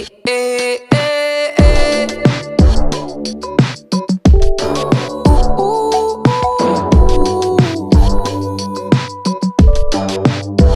Hey.